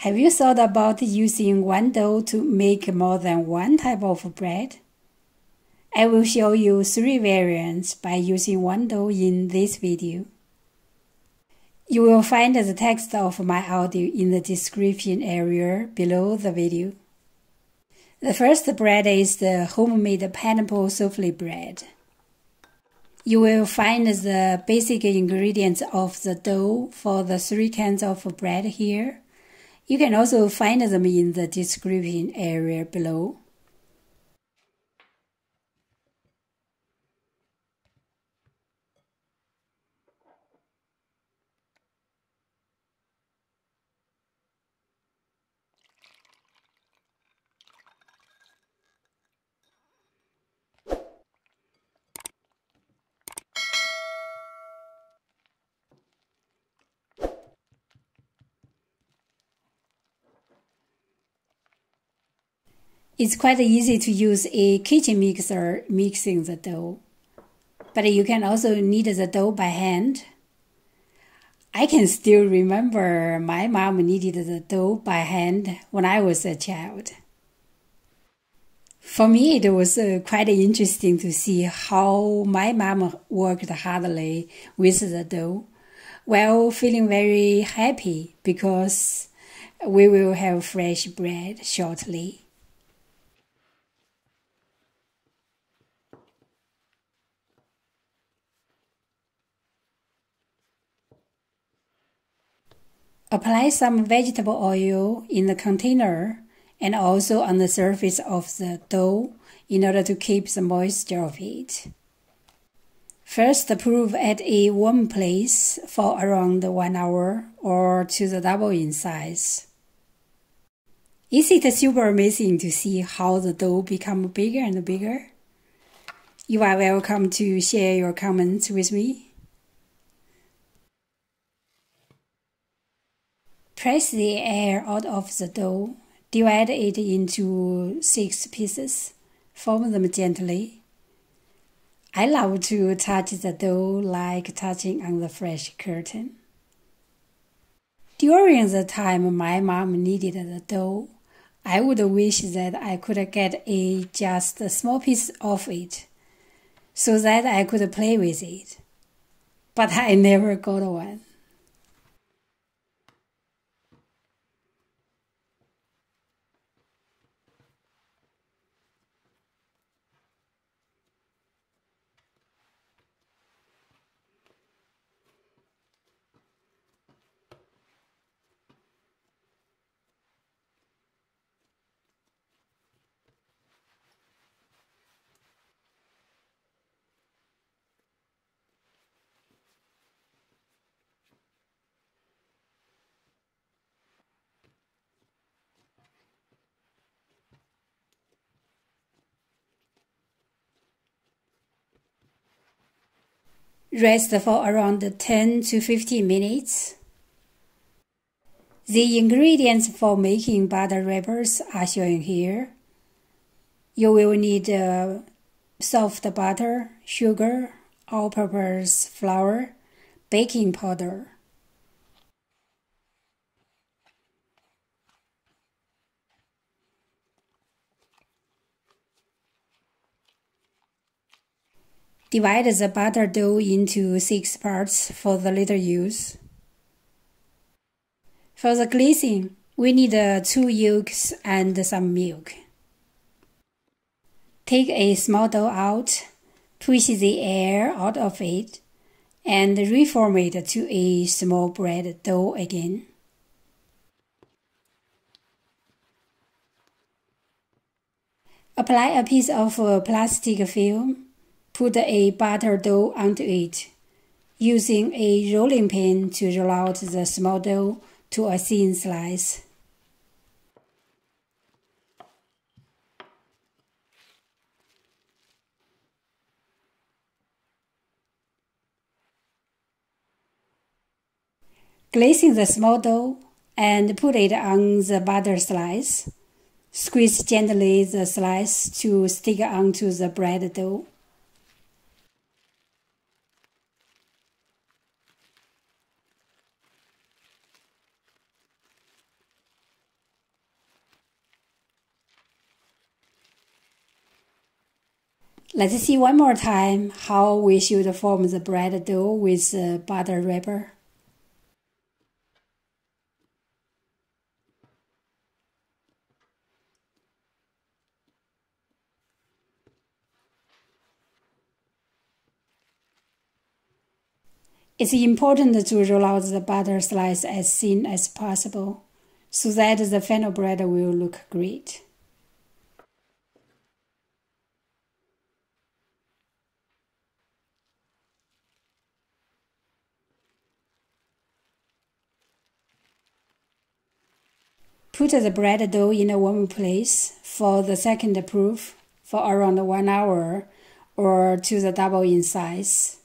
Have you thought about using one dough to make more than one type of bread? I will show you three variants by using one dough in this video. You will find the text of my audio in the description area below the video. The first bread is the homemade pineapple souffle bread. You will find the basic ingredients of the dough for the three kinds of bread here. You can also find them in the description area below. It's quite easy to use a kitchen mixer mixing the dough, but you can also knead the dough by hand. I can still remember my mom kneaded the dough by hand when I was a child. For me, it was uh, quite interesting to see how my mom worked hardly with the dough while feeling very happy because we will have fresh bread shortly. Apply some vegetable oil in the container and also on the surface of the dough in order to keep the moisture of it. First, prove at a warm place for around one hour or to the double in size. Is it super amazing to see how the dough become bigger and bigger? You are welcome to share your comments with me. Press the air out of the dough, divide it into six pieces, form them gently. I love to touch the dough like touching on the fresh curtain. During the time my mom kneaded the dough, I would wish that I could get a just a small piece of it so that I could play with it. But I never got one. Rest for around 10 to 15 minutes. The ingredients for making butter wrappers are shown here. You will need uh, soft butter, sugar, all-purpose flour, baking powder. Divide the butter dough into six parts for the later use. For the glazing, we need uh, two yolks and some milk. Take a small dough out, push the air out of it, and reform it to a small bread dough again. Apply a piece of uh, plastic film Put a butter dough onto it, using a rolling pin to roll out the small dough to a thin slice. Glazing the small dough and put it on the butter slice. Squeeze gently the slice to stick onto the bread dough. Let's see one more time how we should form the bread dough with butter wrapper. It's important to roll out the butter slice as thin as possible so that the final bread will look great. Put the bread dough in a warm place for the second proof for around one hour or to the double in size.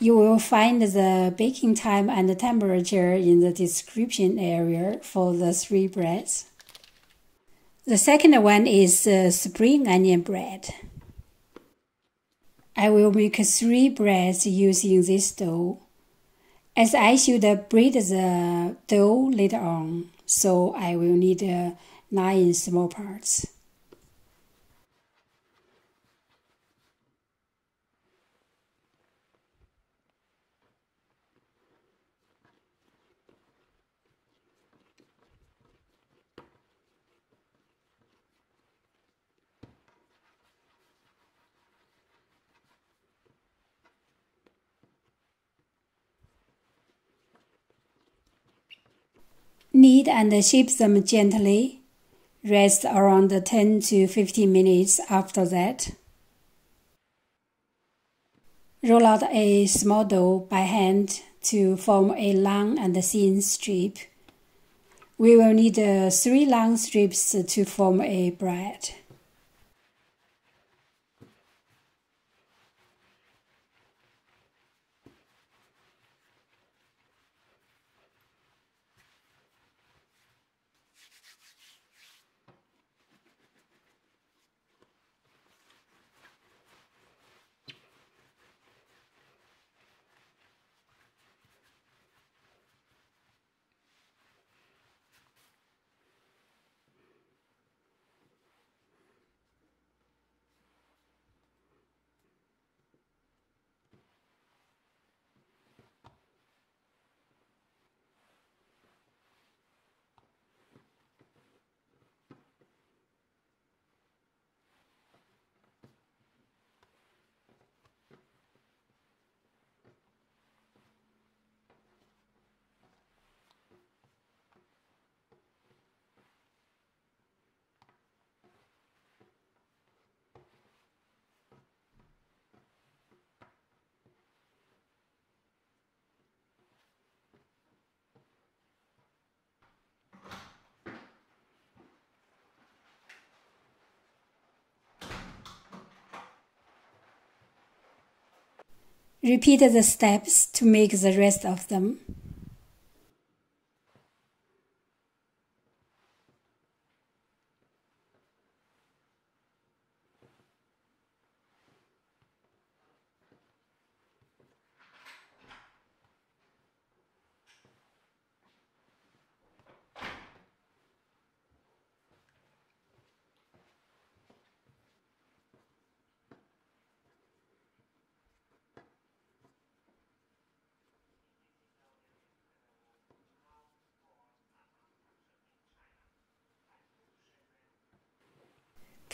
You will find the baking time and the temperature in the description area for the three breads. The second one is spring onion bread. I will make three breads using this dough, as I should braid the dough later on, so I will need uh, nine small parts. Knead and shape them gently. Rest around 10 to 15 minutes after that. Roll out a small dough by hand to form a long and thin strip. We will need uh, three long strips to form a bread. Repeat the steps to make the rest of them.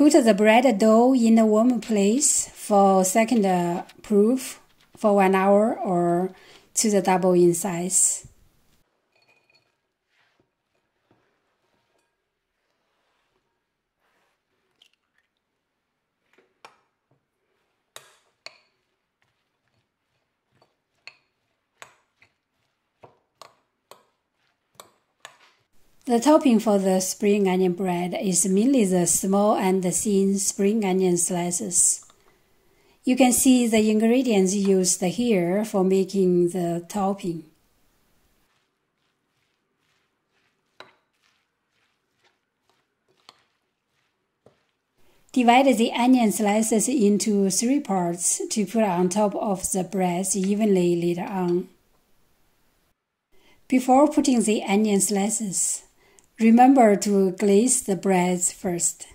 Put the bread dough in a warm place for second uh, proof for one hour or to the double in size. The topping for the spring onion bread is mainly the small and thin spring onion slices. You can see the ingredients used here for making the topping. Divide the onion slices into three parts to put on top of the bread evenly later on. Before putting the onion slices, Remember to glaze the breads first.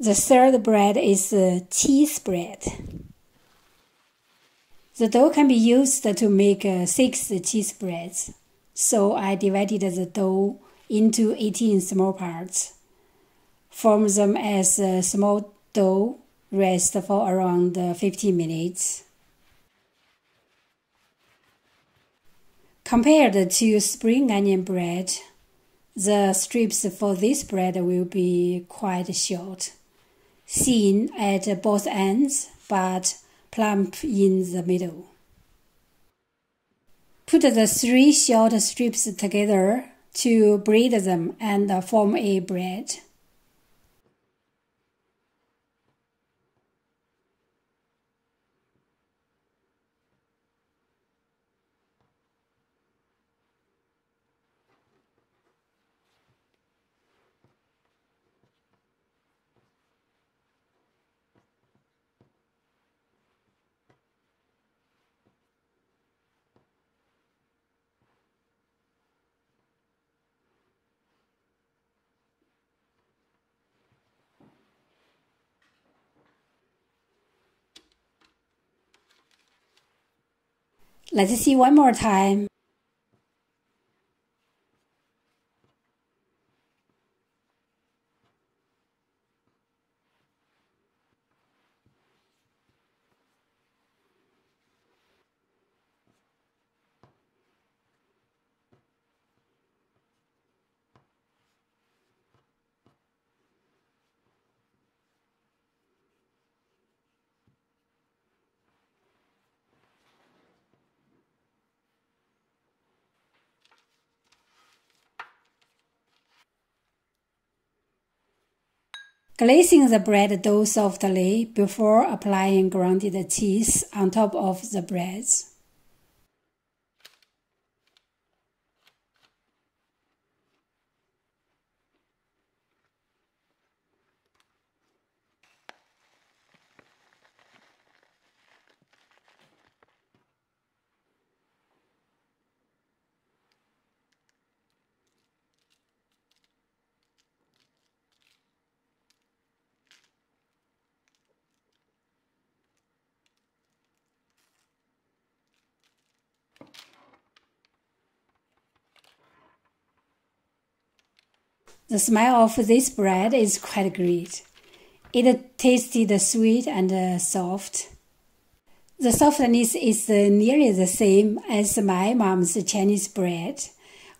The third bread is the cheese bread. The dough can be used to make uh, six cheese breads, so I divided the dough into 18 small parts. Form them as a small dough, rest for around 15 minutes. Compared to spring onion bread, the strips for this bread will be quite short, thin at both ends, but plump in the middle. Put the three short strips together to braid them and form a bread. Let's see one more time. Glazing the bread dough softly before applying grounded cheese on top of the breads. The smell of this bread is quite great. It tasted sweet and soft. The softness is nearly the same as my mom's Chinese bread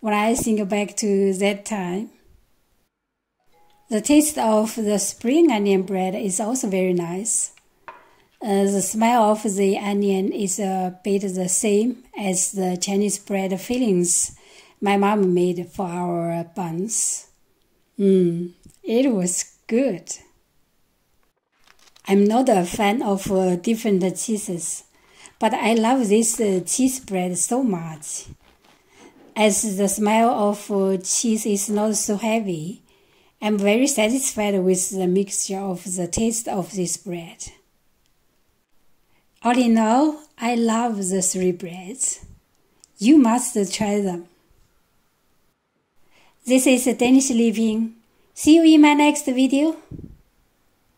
when I think back to that time. The taste of the spring onion bread is also very nice. Uh, the smell of the onion is a bit the same as the Chinese bread fillings my mom made for our buns. Mm, it was good. I'm not a fan of uh, different cheeses, but I love this uh, cheese bread so much. As the smell of uh, cheese is not so heavy, I'm very satisfied with the mixture of the taste of this bread. All in all, I love the three breads. You must try them. This is Danish Living. See you in my next video.